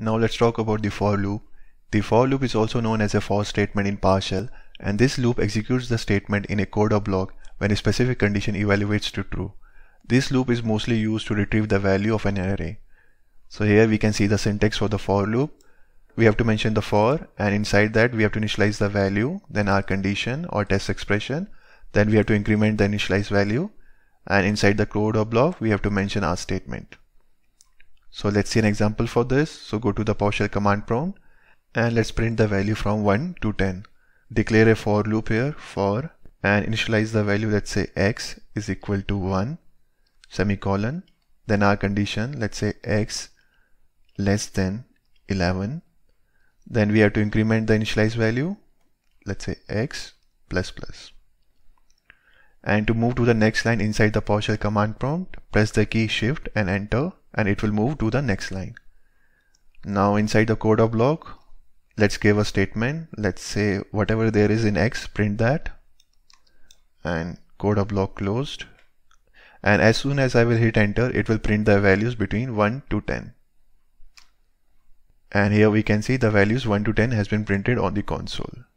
Now let's talk about the for loop. The for loop is also known as a for statement in PowerShell and this loop executes the statement in a code block when a specific condition evaluates to true. This loop is mostly used to retrieve the value of an array. So here we can see the syntax for the for loop. We have to mention the for and inside that we have to initialize the value, then our condition or test expression. Then we have to increment the initialized value and inside the code block we have to mention our statement. So let's see an example for this. So go to the PowerShell command prompt and let's print the value from 1 to 10. Declare a for loop here for and initialize the value let's say x is equal to 1 semicolon then our condition let's say x less than 11 then we have to increment the initialized value let's say x plus plus and to move to the next line inside the PowerShell command prompt press the key shift and enter and it will move to the next line. Now inside the code block, let's give a statement. Let's say whatever there is in X, print that and code block closed. And as soon as I will hit enter, it will print the values between 1 to 10. And here we can see the values 1 to 10 has been printed on the console.